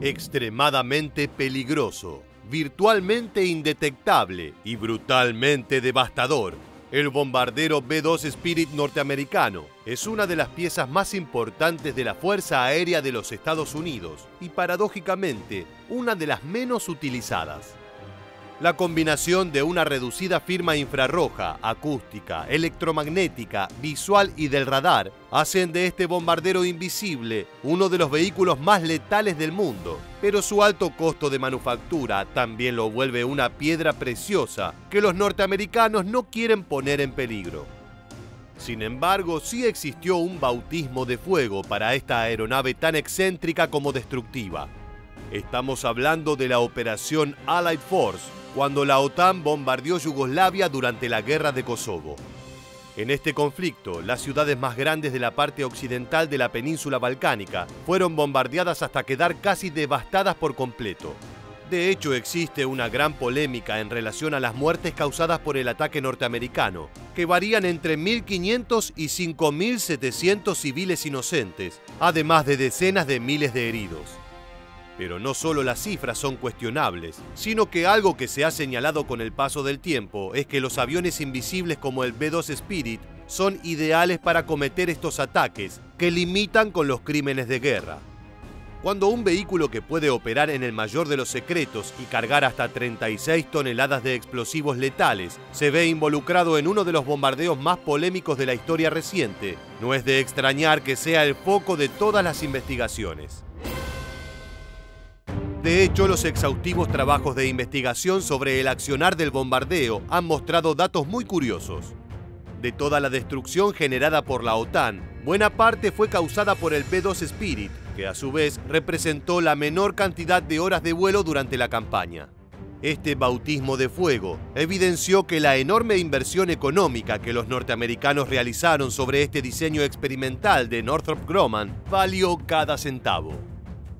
extremadamente peligroso, virtualmente indetectable y brutalmente devastador. El bombardero B-2 Spirit norteamericano es una de las piezas más importantes de la Fuerza Aérea de los Estados Unidos y paradójicamente una de las menos utilizadas. La combinación de una reducida firma infrarroja, acústica, electromagnética, visual y del radar hacen de este bombardero invisible uno de los vehículos más letales del mundo, pero su alto costo de manufactura también lo vuelve una piedra preciosa que los norteamericanos no quieren poner en peligro. Sin embargo, sí existió un bautismo de fuego para esta aeronave tan excéntrica como destructiva. Estamos hablando de la Operación Allied Force, cuando la OTAN bombardeó Yugoslavia durante la Guerra de Kosovo. En este conflicto, las ciudades más grandes de la parte occidental de la península balcánica fueron bombardeadas hasta quedar casi devastadas por completo. De hecho, existe una gran polémica en relación a las muertes causadas por el ataque norteamericano, que varían entre 1.500 y 5.700 civiles inocentes, además de decenas de miles de heridos. Pero no solo las cifras son cuestionables, sino que algo que se ha señalado con el paso del tiempo es que los aviones invisibles como el B-2 Spirit son ideales para cometer estos ataques que limitan con los crímenes de guerra. Cuando un vehículo que puede operar en el mayor de los secretos y cargar hasta 36 toneladas de explosivos letales se ve involucrado en uno de los bombardeos más polémicos de la historia reciente, no es de extrañar que sea el foco de todas las investigaciones. De hecho, los exhaustivos trabajos de investigación sobre el accionar del bombardeo han mostrado datos muy curiosos. De toda la destrucción generada por la OTAN, buena parte fue causada por el B-2 Spirit, que a su vez representó la menor cantidad de horas de vuelo durante la campaña. Este bautismo de fuego evidenció que la enorme inversión económica que los norteamericanos realizaron sobre este diseño experimental de Northrop Grumman valió cada centavo.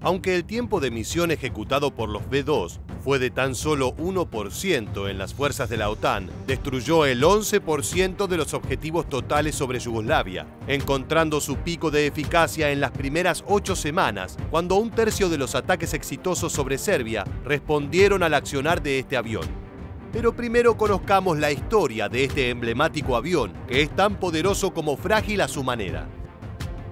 Aunque el tiempo de misión ejecutado por los B-2 fue de tan solo 1% en las fuerzas de la OTAN, destruyó el 11% de los objetivos totales sobre Yugoslavia, encontrando su pico de eficacia en las primeras ocho semanas, cuando un tercio de los ataques exitosos sobre Serbia respondieron al accionar de este avión. Pero primero conozcamos la historia de este emblemático avión, que es tan poderoso como frágil a su manera.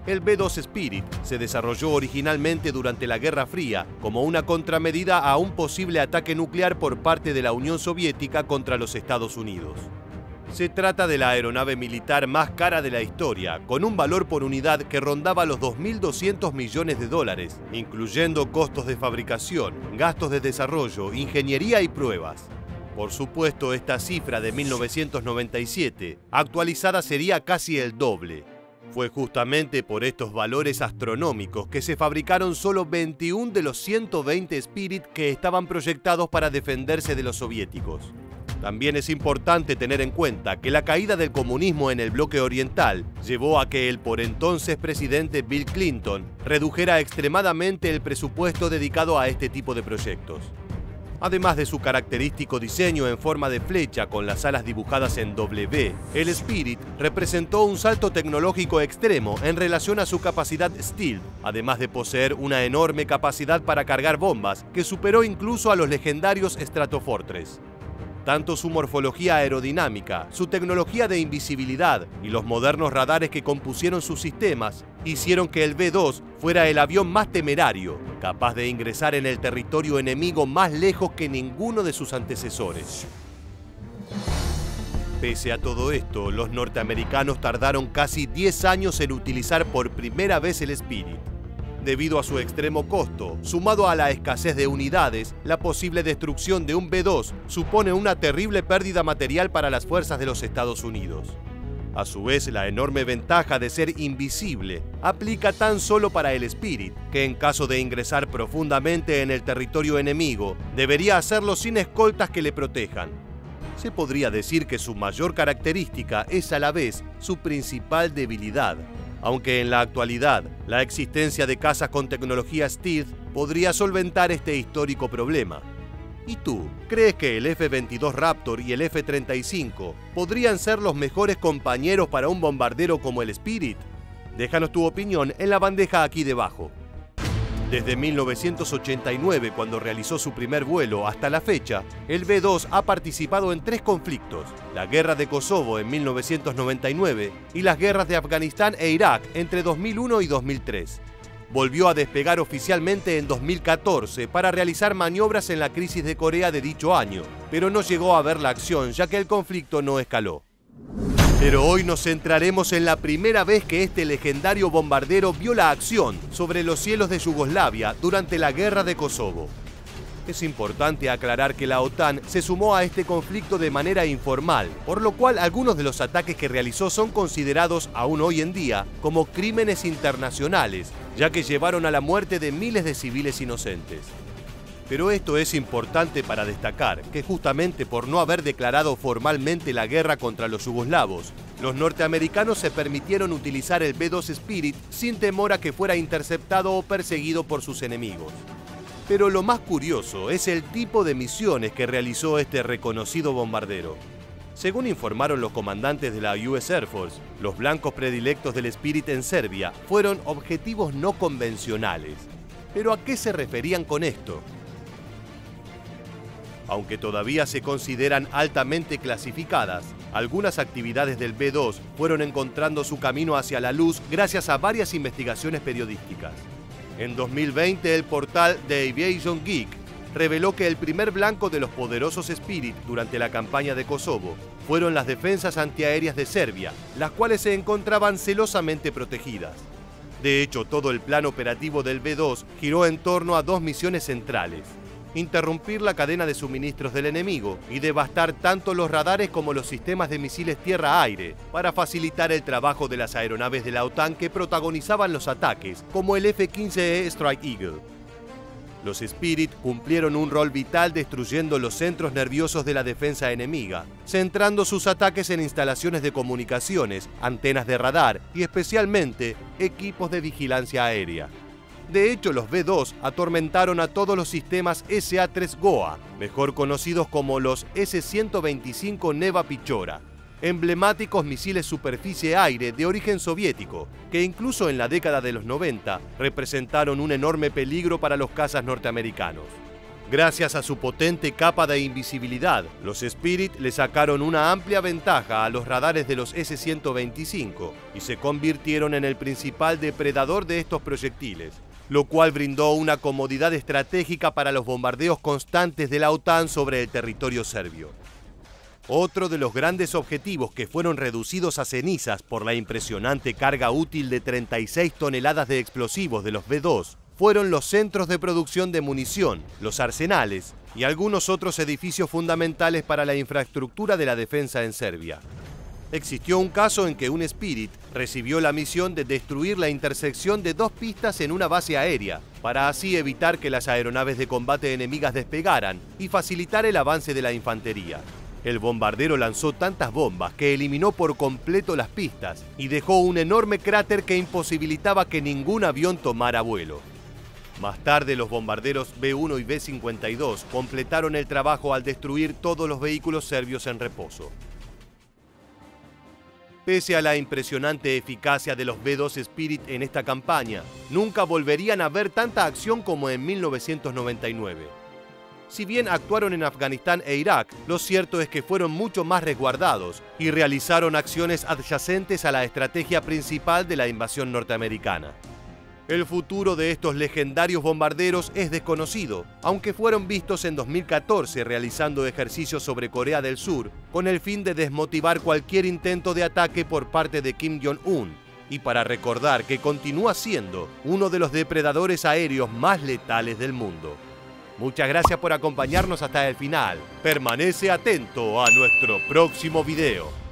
El B-2 Spirit se desarrolló originalmente durante la Guerra Fría como una contramedida a un posible ataque nuclear por parte de la Unión Soviética contra los Estados Unidos. Se trata de la aeronave militar más cara de la historia, con un valor por unidad que rondaba los 2.200 millones de dólares, incluyendo costos de fabricación, gastos de desarrollo, ingeniería y pruebas. Por supuesto, esta cifra de 1997, actualizada sería casi el doble, fue justamente por estos valores astronómicos que se fabricaron solo 21 de los 120 Spirit que estaban proyectados para defenderse de los soviéticos. También es importante tener en cuenta que la caída del comunismo en el bloque oriental llevó a que el por entonces presidente Bill Clinton redujera extremadamente el presupuesto dedicado a este tipo de proyectos. Además de su característico diseño en forma de flecha con las alas dibujadas en W, el Spirit representó un salto tecnológico extremo en relación a su capacidad stealth, además de poseer una enorme capacidad para cargar bombas que superó incluso a los legendarios Stratofortress. Tanto su morfología aerodinámica, su tecnología de invisibilidad y los modernos radares que compusieron sus sistemas hicieron que el B-2 fuera el avión más temerario, capaz de ingresar en el territorio enemigo más lejos que ninguno de sus antecesores. Pese a todo esto, los norteamericanos tardaron casi 10 años en utilizar por primera vez el Spirit. Debido a su extremo costo, sumado a la escasez de unidades, la posible destrucción de un B-2 supone una terrible pérdida material para las fuerzas de los Estados Unidos. A su vez, la enorme ventaja de ser invisible aplica tan solo para el Spirit, que en caso de ingresar profundamente en el territorio enemigo, debería hacerlo sin escoltas que le protejan. Se podría decir que su mayor característica es a la vez su principal debilidad, aunque en la actualidad la existencia de casas con tecnología stealth podría solventar este histórico problema. ¿Y tú? ¿Crees que el F-22 Raptor y el F-35 podrían ser los mejores compañeros para un bombardero como el Spirit? Déjanos tu opinión en la bandeja aquí debajo. Desde 1989, cuando realizó su primer vuelo, hasta la fecha, el B-2 ha participado en tres conflictos, la guerra de Kosovo en 1999 y las guerras de Afganistán e Irak entre 2001 y 2003. Volvió a despegar oficialmente en 2014 para realizar maniobras en la crisis de Corea de dicho año, pero no llegó a ver la acción ya que el conflicto no escaló. Pero hoy nos centraremos en la primera vez que este legendario bombardero vio la acción sobre los cielos de Yugoslavia durante la guerra de Kosovo. Es importante aclarar que la OTAN se sumó a este conflicto de manera informal, por lo cual algunos de los ataques que realizó son considerados aún hoy en día como crímenes internacionales, ya que llevaron a la muerte de miles de civiles inocentes. Pero esto es importante para destacar que justamente por no haber declarado formalmente la guerra contra los yugoslavos, los norteamericanos se permitieron utilizar el B-2 Spirit sin temor a que fuera interceptado o perseguido por sus enemigos. Pero lo más curioso es el tipo de misiones que realizó este reconocido bombardero. Según informaron los comandantes de la US Air Force, los blancos predilectos del Spirit en Serbia fueron objetivos no convencionales. ¿Pero a qué se referían con esto? Aunque todavía se consideran altamente clasificadas, algunas actividades del B2 fueron encontrando su camino hacia la luz gracias a varias investigaciones periodísticas. En 2020, el portal The Aviation Geek reveló que el primer blanco de los poderosos Spirit durante la campaña de Kosovo fueron las defensas antiaéreas de Serbia, las cuales se encontraban celosamente protegidas. De hecho, todo el plan operativo del B2 giró en torno a dos misiones centrales interrumpir la cadena de suministros del enemigo y devastar tanto los radares como los sistemas de misiles tierra-aire para facilitar el trabajo de las aeronaves de la OTAN que protagonizaban los ataques, como el F-15E Strike Eagle. Los Spirit cumplieron un rol vital destruyendo los centros nerviosos de la defensa enemiga, centrando sus ataques en instalaciones de comunicaciones, antenas de radar y especialmente equipos de vigilancia aérea. De hecho, los B-2 atormentaron a todos los sistemas SA-3 Goa, mejor conocidos como los S-125 Neva Pichora, emblemáticos misiles superficie-aire de origen soviético, que incluso en la década de los 90 representaron un enorme peligro para los cazas norteamericanos. Gracias a su potente capa de invisibilidad, los Spirit le sacaron una amplia ventaja a los radares de los S-125 y se convirtieron en el principal depredador de estos proyectiles, lo cual brindó una comodidad estratégica para los bombardeos constantes de la OTAN sobre el territorio serbio. Otro de los grandes objetivos que fueron reducidos a cenizas por la impresionante carga útil de 36 toneladas de explosivos de los B-2 fueron los centros de producción de munición, los arsenales y algunos otros edificios fundamentales para la infraestructura de la defensa en Serbia. Existió un caso en que un Spirit recibió la misión de destruir la intersección de dos pistas en una base aérea, para así evitar que las aeronaves de combate enemigas despegaran y facilitar el avance de la infantería. El bombardero lanzó tantas bombas que eliminó por completo las pistas y dejó un enorme cráter que imposibilitaba que ningún avión tomara vuelo. Más tarde los bombarderos B-1 y B-52 completaron el trabajo al destruir todos los vehículos serbios en reposo. Pese a la impresionante eficacia de los B-2 Spirit en esta campaña, nunca volverían a ver tanta acción como en 1999. Si bien actuaron en Afganistán e Irak, lo cierto es que fueron mucho más resguardados y realizaron acciones adyacentes a la estrategia principal de la invasión norteamericana. El futuro de estos legendarios bombarderos es desconocido, aunque fueron vistos en 2014 realizando ejercicios sobre Corea del Sur con el fin de desmotivar cualquier intento de ataque por parte de Kim Jong-un y para recordar que continúa siendo uno de los depredadores aéreos más letales del mundo. Muchas gracias por acompañarnos hasta el final. Permanece atento a nuestro próximo video.